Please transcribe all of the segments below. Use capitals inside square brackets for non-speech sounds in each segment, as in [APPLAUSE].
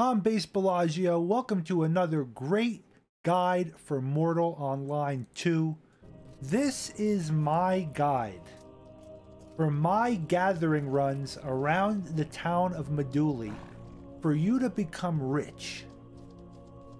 I'm Based Bellagio. Welcome to another great guide for Mortal Online 2. This is my guide for my gathering runs around the town of Meduli for you to become rich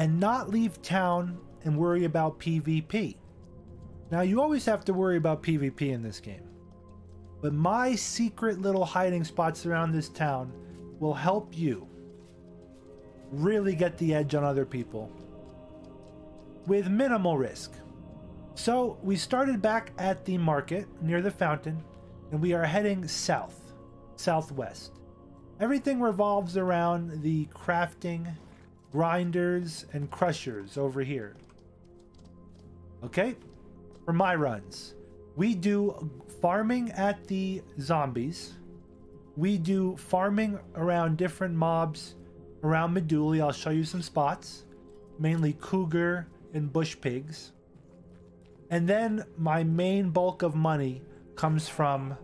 and not leave town and worry about PvP. Now, you always have to worry about PvP in this game, but my secret little hiding spots around this town will help you really get the edge on other people with minimal risk. So we started back at the market near the fountain and we are heading south, southwest. Everything revolves around the crafting, grinders, and crushers over here. Okay, for my runs, we do farming at the zombies. We do farming around different mobs around Meduli. I'll show you some spots, mainly cougar and bush pigs. And then my main bulk of money comes from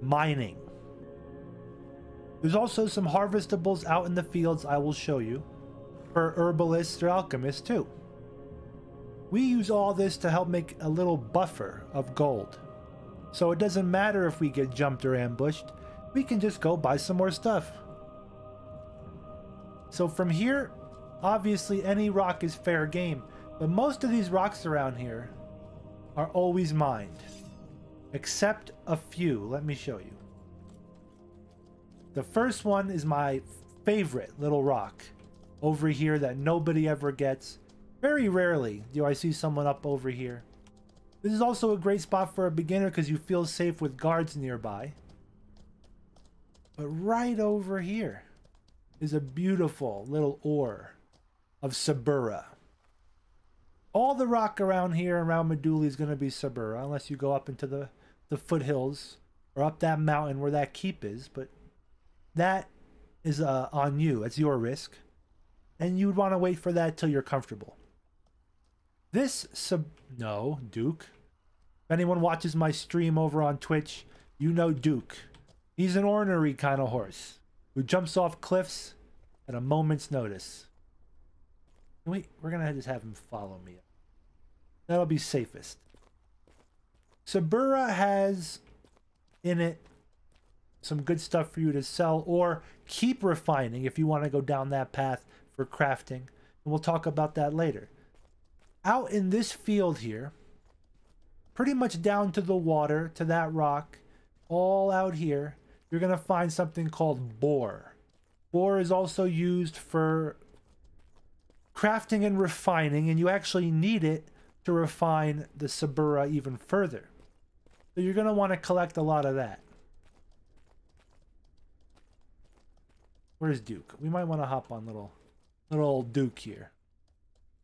mining. There's also some harvestables out in the fields I will show you for herbalists or alchemists too. We use all this to help make a little buffer of gold. So it doesn't matter if we get jumped or ambushed, we can just go buy some more stuff. So from here, obviously any rock is fair game, but most of these rocks around here are always mined. Except a few. Let me show you. The first one is my favorite little rock over here that nobody ever gets. Very rarely do I see someone up over here. This is also a great spot for a beginner because you feel safe with guards nearby. But right over here is a beautiful little ore of Saburra. All the rock around here around Meduli is going to be Saburra, unless you go up into the, the foothills or up that mountain where that keep is. But that is uh, on you. It's your risk. And you would want to wait for that till you're comfortable. This sub... No, Duke. If anyone watches my stream over on Twitch, you know Duke. He's an ornery kind of horse who jumps off cliffs at a moment's notice. We, we're going to just have him follow me. That'll be safest. Saburra has in it some good stuff for you to sell or keep refining if you want to go down that path for crafting. And we'll talk about that later. Out in this field here, pretty much down to the water, to that rock, all out here, you're going to find something called bore. Bore is also used for crafting and refining, and you actually need it to refine the Saburra even further. So you're going to want to collect a lot of that. Where's Duke? We might want to hop on little, little old Duke here.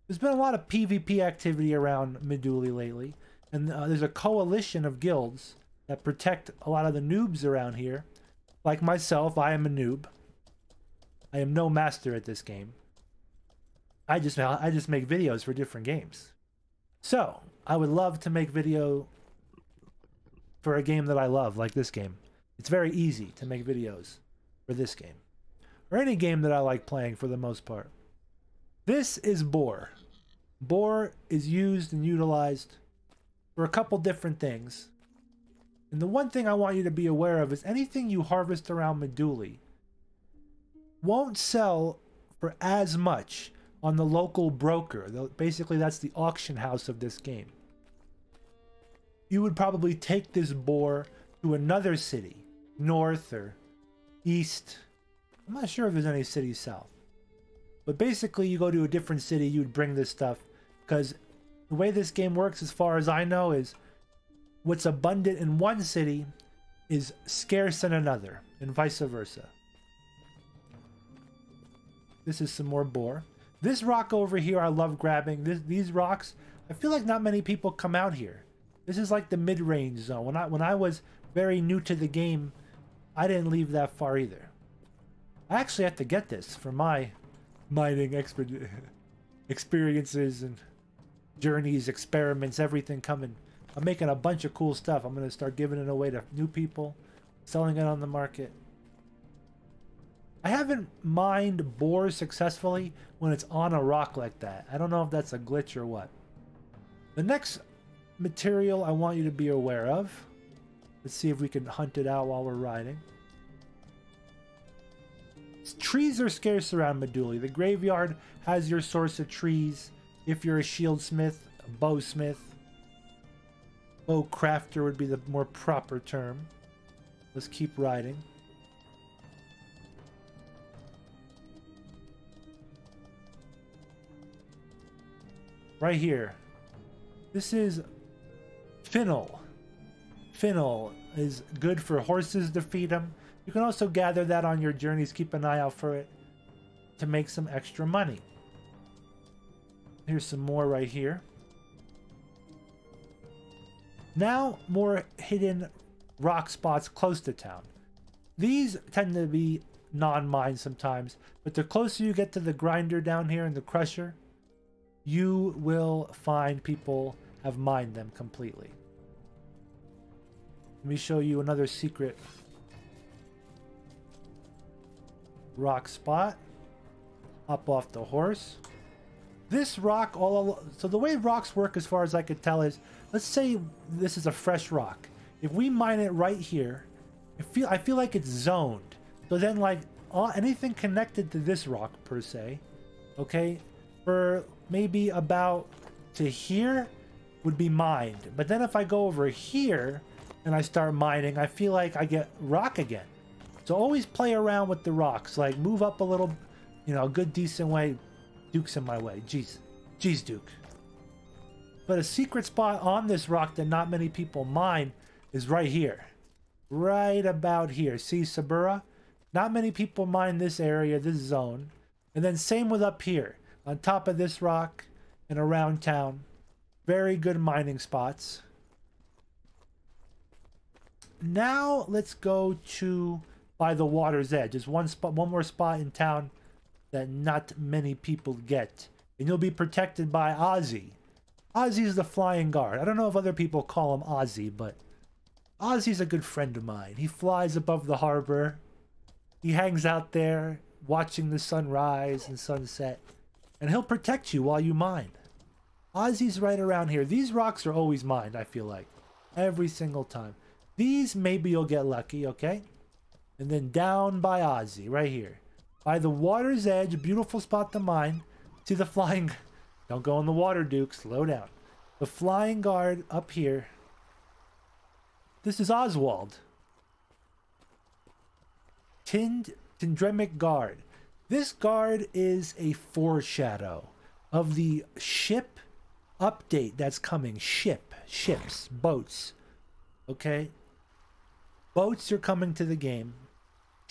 There's been a lot of PvP activity around Meduli lately, and uh, there's a coalition of guilds that protect a lot of the noobs around here like myself, I am a noob. I am no master at this game. I just I just make videos for different games. So, I would love to make video for a game that I love, like this game. It's very easy to make videos for this game. Or any game that I like playing for the most part. This is Bore. Bore is used and utilized for a couple different things. And the one thing I want you to be aware of is anything you harvest around Meduli won't sell for as much on the local broker. Basically, that's the auction house of this game. You would probably take this boar to another city, north or east. I'm not sure if there's any cities south. But basically, you go to a different city, you'd bring this stuff. Because the way this game works, as far as I know, is what's abundant in one city is scarce in another, and vice versa. This is some more bore. This rock over here, I love grabbing. This, these rocks, I feel like not many people come out here. This is like the mid-range zone. When I when I was very new to the game, I didn't leave that far either. I actually have to get this for my mining expert [LAUGHS] experiences and journeys, experiments, everything coming I'm making a bunch of cool stuff. I'm going to start giving it away to new people, selling it on the market. I haven't mined bores successfully when it's on a rock like that. I don't know if that's a glitch or what. The next material I want you to be aware of. Let's see if we can hunt it out while we're riding. Trees are scarce around Meduli. The graveyard has your source of trees. If you're a shield smith, a bow smith, bow crafter would be the more proper term. Let's keep riding. Right here. This is Fennel. Fennel is good for horses to feed them. You can also gather that on your journeys. Keep an eye out for it to make some extra money. Here's some more right here. Now, more hidden rock spots close to town. These tend to be non-mine sometimes, but the closer you get to the grinder down here and the crusher, you will find people have mined them completely. Let me show you another secret rock spot. Hop off the horse. This rock, all so the way rocks work, as far as I could tell, is let's say this is a fresh rock. If we mine it right here, I feel I feel like it's zoned. So then, like all, anything connected to this rock per se, okay, for maybe about to here would be mined. But then if I go over here and I start mining, I feel like I get rock again. So always play around with the rocks. Like move up a little, you know, a good decent way. Duke's in my way. Jeez. Jeez, Duke. But a secret spot on this rock that not many people mine is right here. Right about here. See Saburra? Not many people mine this area, this zone. And then same with up here. On top of this rock and around town. Very good mining spots. Now let's go to by the water's edge. There's one spot, one more spot in town that not many people get. And you'll be protected by Ozzy. Ozzy's the flying guard. I don't know if other people call him Ozzy, but Ozzy's a good friend of mine. He flies above the harbor. He hangs out there watching the sunrise and sunset. And he'll protect you while you mine. Ozzy's right around here. These rocks are always mined, I feel like. Every single time. These, maybe you'll get lucky, okay? And then down by Ozzy, right here. By the water's edge, beautiful spot to mine. See the flying... Don't go in the water, Duke. Slow down. The flying guard up here. This is Oswald. Tind Tindremic Guard. This guard is a foreshadow of the ship update that's coming. Ship, ships, boats. Okay? Boats are coming to the game.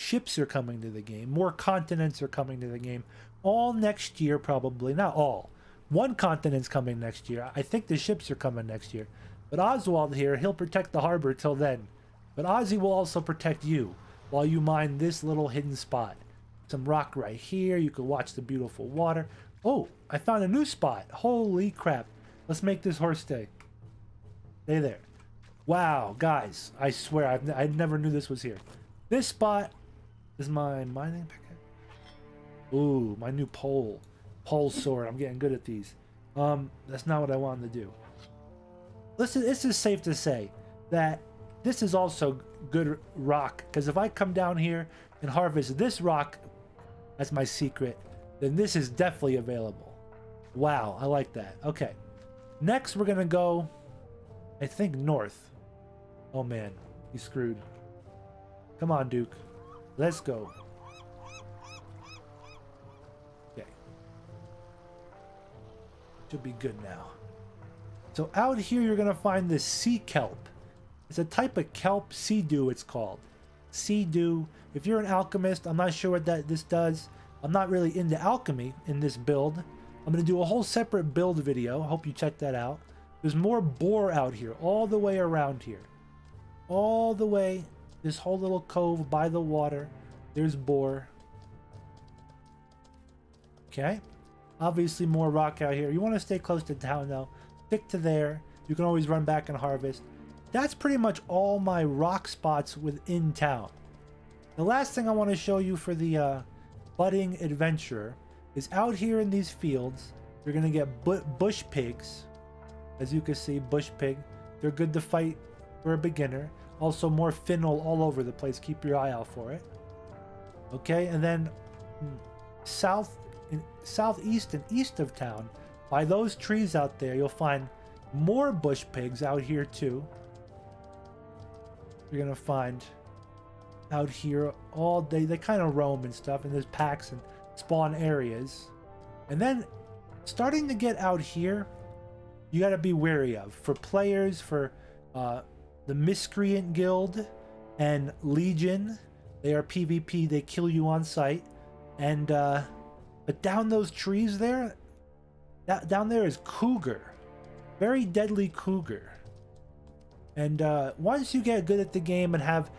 Ships are coming to the game. More continents are coming to the game. All next year, probably. Not all. One continent's coming next year. I think the ships are coming next year. But Oswald here, he'll protect the harbor till then. But Ozzy will also protect you while you mine this little hidden spot. Some rock right here. You can watch the beautiful water. Oh, I found a new spot. Holy crap. Let's make this horse stay. Stay there. Wow, guys, I swear, I've, I never knew this was here. This spot is my mining packet. Ooh, my new pole. Pole sword. I'm getting good at these. Um, that's not what I wanted to do. Listen, this is safe to say that this is also good rock. Because if I come down here and harvest this rock as my secret, then this is definitely available. Wow, I like that. Okay. Next, we're going to go, I think, north. Oh man, he's screwed. Come on, Duke. Let's go. Okay. Should be good now. So out here you're going to find this sea kelp. It's a type of kelp, sea dew it's called. Sea dew. If you're an alchemist, I'm not sure what that this does. I'm not really into alchemy in this build. I'm going to do a whole separate build video. Hope you check that out. There's more bore out here, all the way around here all the way this whole little cove by the water. There's bore. Okay. Obviously more rock out here. You want to stay close to town though. Stick to there. You can always run back and harvest. That's pretty much all my rock spots within town. The last thing I want to show you for the uh, budding adventurer is out here in these fields, you're going to get bu bush pigs. As you can see, bush pig. They're good to fight for a beginner. Also more fennel all over the place. Keep your eye out for it. Okay, and then mm, south, southeast and east of town, by those trees out there, you'll find more bush pigs out here too. You're gonna find out here all day. They kind of roam and stuff, and there's packs and spawn areas. And then starting to get out here, you got to be wary of. For players, for uh, the Miscreant Guild and Legion, they are PvP. They kill you on sight. And uh, but down those trees there, that down there is cougar, very deadly cougar. And uh, once you get good at the game and have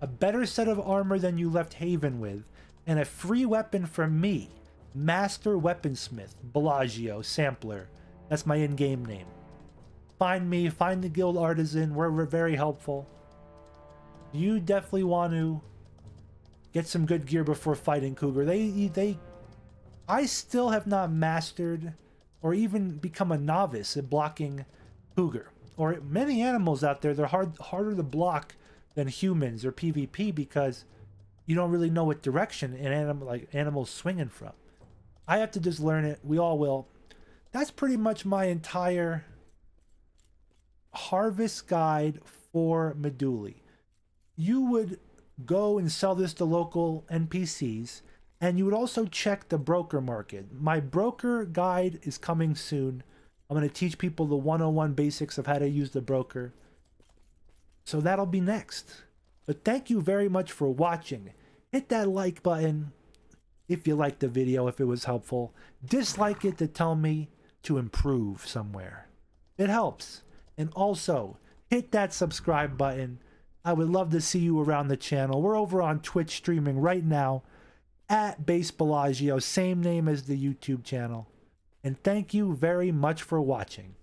a better set of armor than you left Haven with, and a free weapon from me, Master Weaponsmith, Bellagio, Sampler. That's my in-game name. Find me, find the Guild Artisan, we're, we're very helpful. You definitely want to get some good gear before fighting Cougar. They, they, I still have not mastered or even become a novice at blocking Cougar. Or many animals out there, they're hard, harder to block than humans or PvP because you don't really know what direction an animal like animals swinging from. I have to just learn it. We all will. That's pretty much my entire harvest guide for Meduli. You would go and sell this to local NPCs, and you would also check the broker market. My broker guide is coming soon. I'm going to teach people the 101 basics of how to use the broker. So that'll be next. But thank you very much for watching. Hit that like button if you liked the video, if it was helpful. Dislike it to tell me to improve somewhere. It helps. And also, hit that subscribe button. I would love to see you around the channel. We're over on Twitch streaming right now at Based Bellagio, same name as the YouTube channel. And thank you very much for watching.